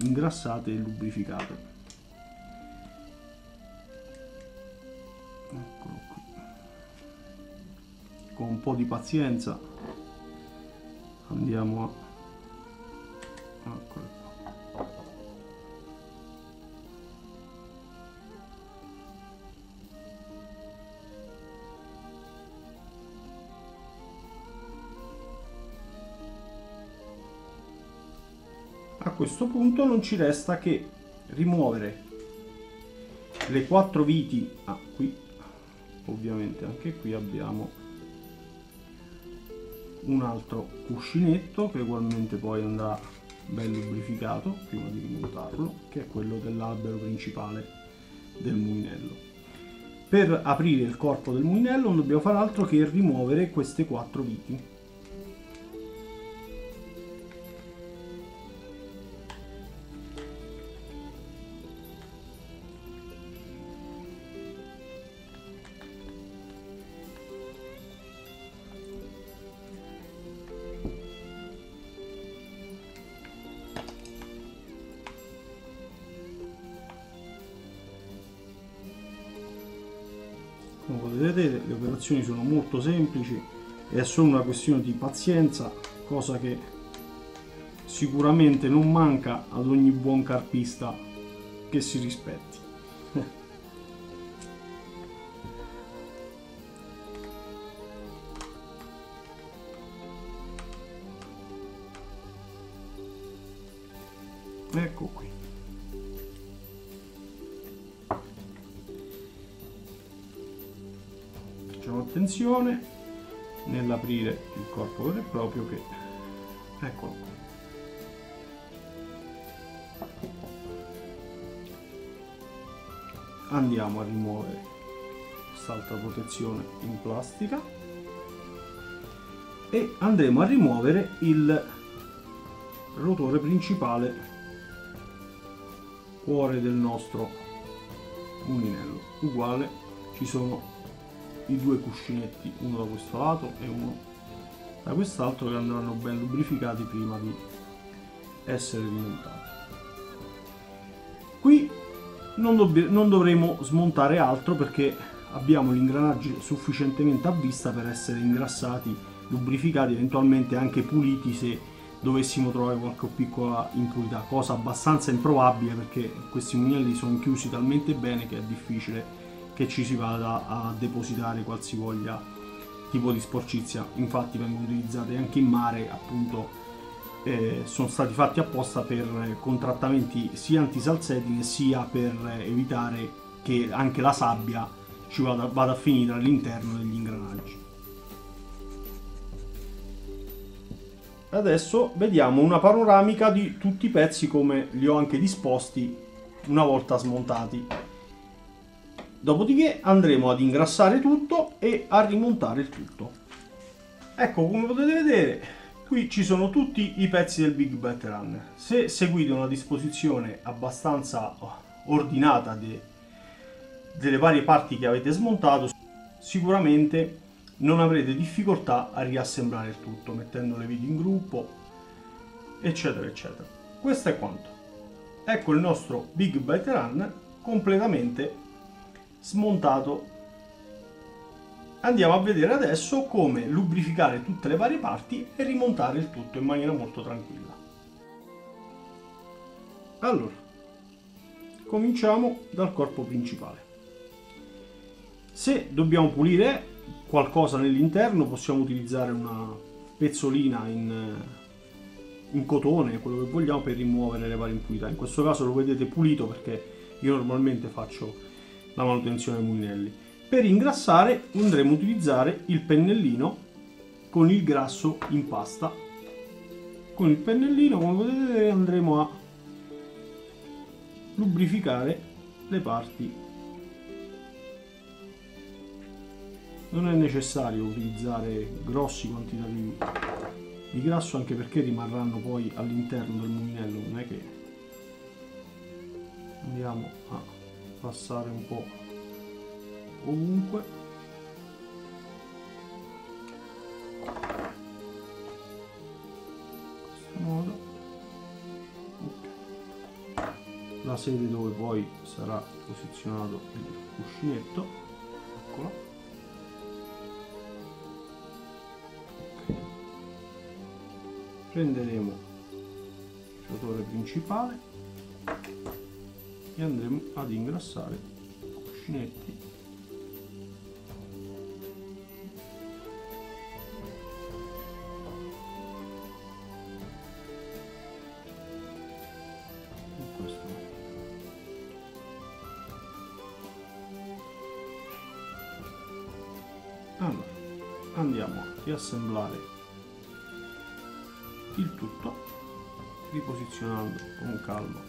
ingrassate e lubrificate. Eccolo qui. Con un po' di pazienza andiamo a eccolo a questo punto non ci resta che rimuovere le quattro viti. Ah, qui ovviamente anche qui abbiamo un altro cuscinetto che ugualmente poi andrà ben lubrificato prima di rimontarlo che è quello dell'albero principale del mulinello per aprire il corpo del mulinello non dobbiamo fare altro che rimuovere queste quattro viti vedere le operazioni sono molto semplici è solo una questione di pazienza cosa che sicuramente non manca ad ogni buon carpista che si rispetti. Ecco qui facciamo attenzione nell'aprire il corpo vero e proprio che eccolo qua. Andiamo a rimuovere quest'altra protezione in plastica e andremo a rimuovere il rotore principale cuore del nostro mulinello uguale ci sono i due cuscinetti uno da questo lato e uno da quest'altro che andranno ben lubrificati prima di essere rimontati. Qui non, non dovremo smontare altro perché abbiamo gli ingranaggi sufficientemente a vista per essere ingrassati lubrificati eventualmente anche puliti se dovessimo trovare qualche piccola impurità cosa abbastanza improbabile perché questi mulinelli sono chiusi talmente bene che è difficile che ci si vada a depositare qualsivoglia tipo di sporcizia. Infatti vengono utilizzate anche in mare appunto eh, sono stati fatti apposta per contrattamenti sia antisalsedine sia per evitare che anche la sabbia ci vada, vada a finire all'interno degli ingranaggi. Adesso vediamo una panoramica di tutti i pezzi come li ho anche disposti una volta smontati Dopodiché andremo ad ingrassare tutto e a rimontare il tutto. Ecco, come potete vedere, qui ci sono tutti i pezzi del Big Bat Runner. Se seguite una disposizione abbastanza ordinata de, delle varie parti che avete smontato, sicuramente non avrete difficoltà a riassemblare il tutto, mettendo le viti in gruppo, eccetera, eccetera. Questo è quanto. Ecco il nostro Big Bite Run completamente smontato. Andiamo a vedere adesso come lubrificare tutte le varie parti e rimontare il tutto in maniera molto tranquilla. Allora cominciamo dal corpo principale. Se dobbiamo pulire qualcosa nell'interno possiamo utilizzare una pezzolina in, in cotone quello che vogliamo per rimuovere le varie impurità. In questo caso lo vedete pulito perché io normalmente faccio la manutenzione mulinelli. Per ingrassare andremo a utilizzare il pennellino con il grasso in pasta. Con il pennellino, come potete vedere, andremo a lubrificare le parti. Non è necessario utilizzare grossi quantitativi di grasso anche perché rimarranno poi all'interno del mulinello, non è che andiamo a passare un po' ovunque. In questo modo. La sede dove poi sarà posizionato il cuscinetto. Eccolo. Prenderemo il rotore principale e andremo ad ingrassare cuscinetti. Andiamo a riassemblare il tutto riposizionando con calma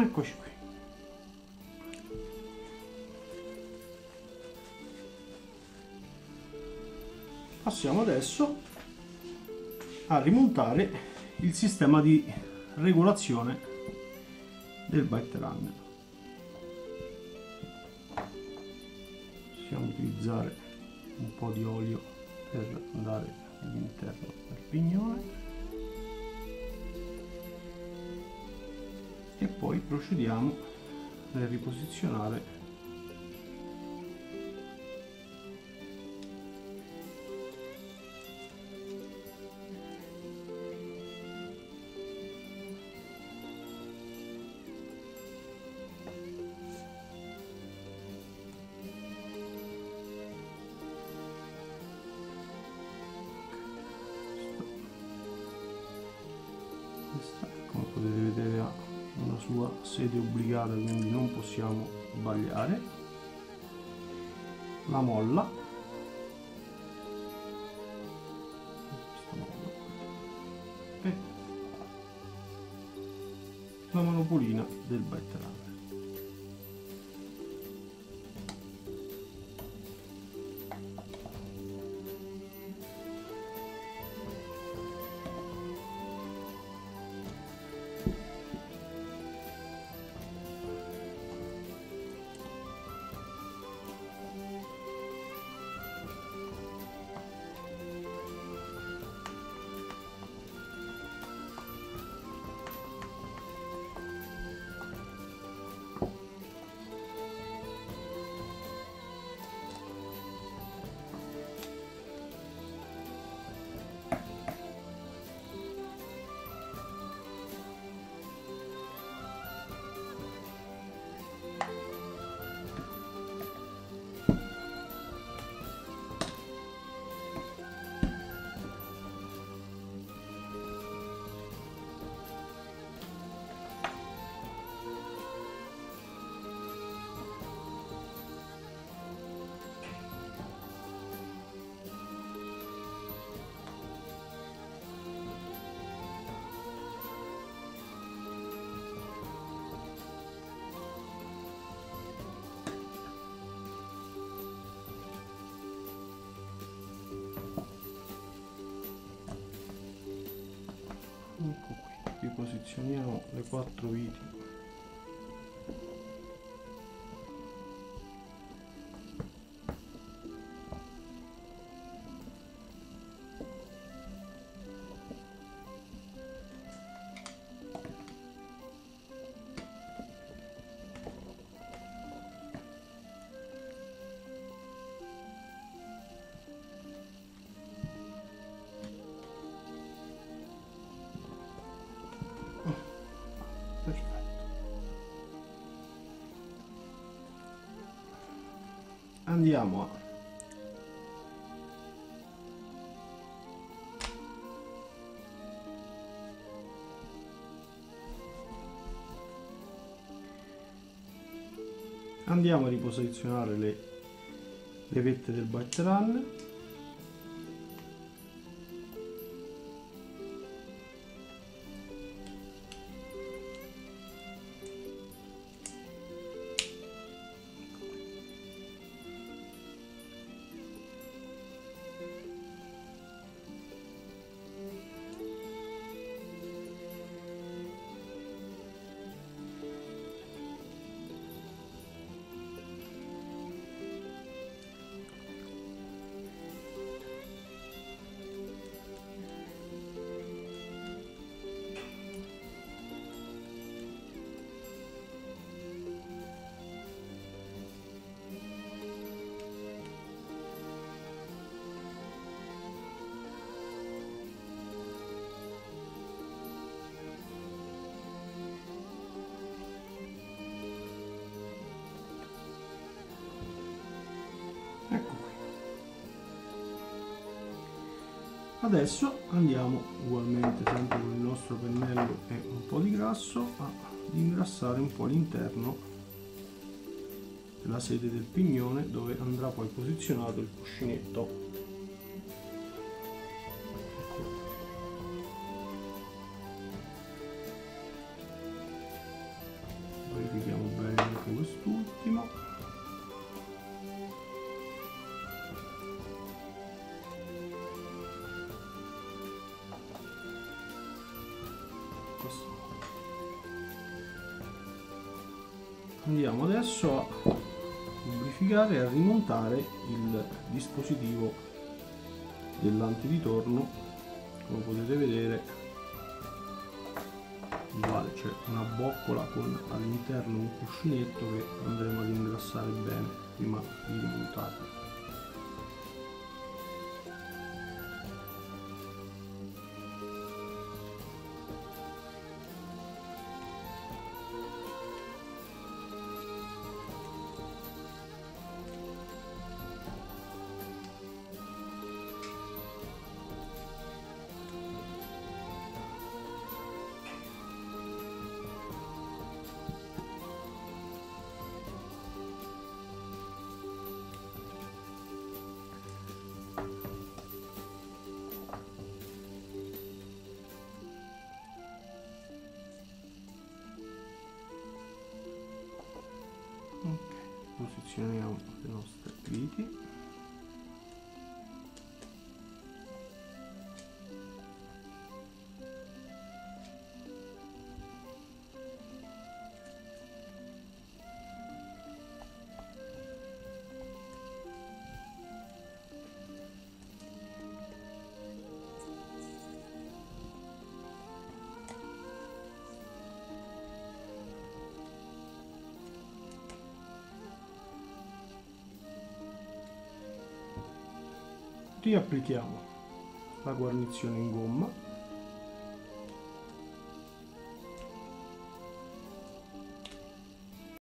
Eccoci qui. Passiamo adesso a rimontare il sistema di regolazione del bite runner. Possiamo utilizzare un po' di olio per andare all'interno del pignone. E poi procediamo nel riposizionare sede obbligata quindi non possiamo sbagliare. La molla. E la manopolina del bite runner posizioniamo le quattro viti andiamo a andiamo a riposizionare le, le vette del bite adesso andiamo ugualmente sempre con il nostro pennello e un po' di grasso ad ingrassare un po' l'interno della sede del pignone dove andrà poi posizionato il cuscinetto. Verifichiamo bene anche quest'ultimo andiamo adesso a lubrificare e a rimontare il dispositivo dell'antiritorno come potete vedere uguale c'è una boccola con all'interno un cuscinetto che andremo ad ingrassare bene prima di rimontarlo tinha o nosso clipe. Riapplichiamo la guarnizione in gomma